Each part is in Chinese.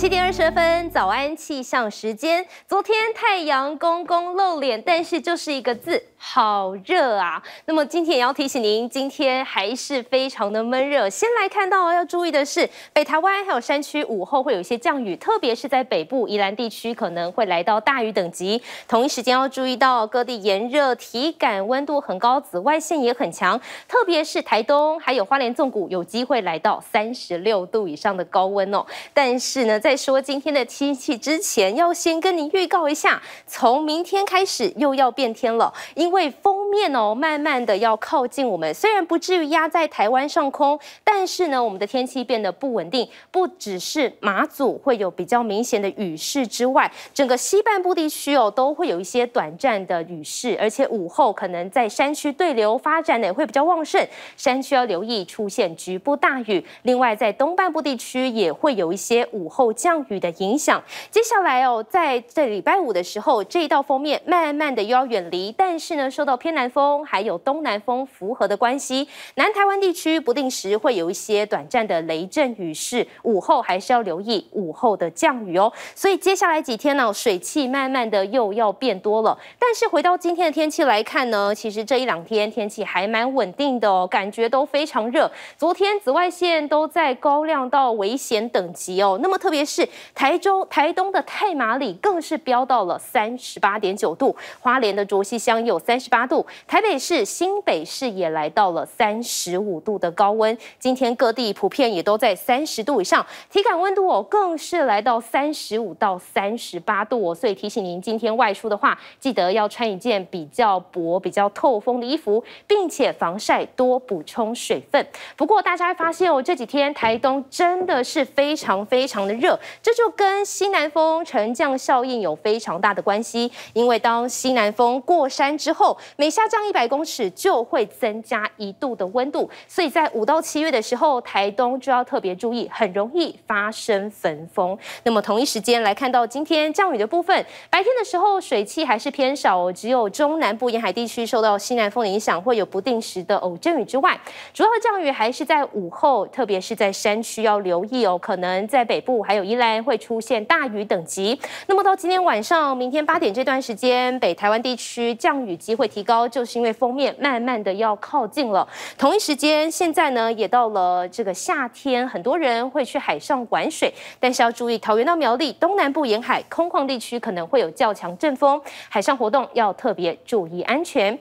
七点二十分，早安气象时间。昨天太阳公公露脸，但是就是一个字，好热啊。那么今天也要提醒您，今天还是非常的闷热。先来看到要注意的是，北台湾还有山区午后会有一些降雨，特别是在北部宜兰地区可能会来到大雨等级。同一时间要注意到各地炎热，体感温度很高，紫外线也很强，特别是台东还有花莲纵谷有机会来到三十六度以上的高温哦。但是呢，在在说今天的天气之前，要先跟您预告一下，从明天开始又要变天了，因为风面哦，慢慢的要靠近我们，虽然不至于压在台湾上空，但是呢，我们的天气变得不稳定，不只是马祖会有比较明显的雨势之外，整个西半部地区哦，都会有一些短暂的雨势，而且午后可能在山区对流发展的也会比较旺盛，山区要留意出现局部大雨。另外，在东半部地区也会有一些午后降雨的影响。接下来哦，在这礼拜五的时候，这一道封面慢慢的又要远离，但是呢，受到偏南南风还有东南风符合的关系，南台湾地区不定时会有一些短暂的雷阵雨势，午后还是要留意午后的降雨哦。所以接下来几天呢，水汽慢慢的又要变多了。但是回到今天的天气来看呢，其实这一两天天气还蛮稳定的哦，感觉都非常热。昨天紫外线都在高亮到危险等级哦。那么特别是台州、台东的太马里更是飙到了三十八点九度，花莲的卓溪乡有三十八度，台北市、新北市也来到了三十五度的高温。今天各地普遍也都在三十度以上，体感温度哦更是来到三十五到三十八度哦。所以提醒您，今天外出的话，记得要穿一件比较薄、比较透风的衣服，并且防晒，多补充水分。不过大家会发现哦，这几天台东真的是非常非常的热，这就跟西南风沉降效应有非常大的关系。因为当西南风过山之后，每下下降一百公尺就会增加一度的温度，所以在五到七月的时候，台东就要特别注意，很容易发生焚风。那么同一时间来看到今天降雨的部分，白天的时候水汽还是偏少，只有中南部沿海地区受到西南风的影响，会有不定时的偶阵雨之外，主要的降雨还是在午后，特别是在山区要留意哦，可能在北部还有宜兰会出现大雨等级。那么到今天晚上、明天八点这段时间，北台湾地区降雨机会提高，就是因为封面慢慢的要靠近了。同一时间，现在呢也到了这个夏天，很多人会去海上玩水，但是要注意，桃园到苗栗东南部沿海空旷地区可能会有较强阵风，海上活动要特别注意安全。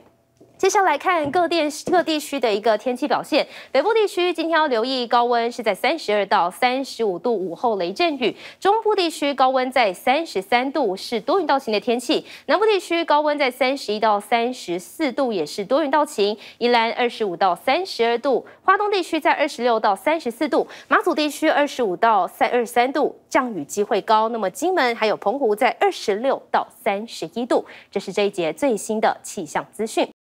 接下来看各电各地区的一个天气表现。北部地区今天要留意高温是在三十二到三十五度，午后雷阵雨。中部地区高温在三十三度，是多云到晴的天气。南部地区高温在三十一到三十四度，也是多云到晴。宜兰二十五到三十二度，花东地区在二十六到三十四度，马祖地区二十五到三二十三度，降雨机会高。那么金门还有澎湖在二十六到三十一度。这是这一节最新的气象资讯。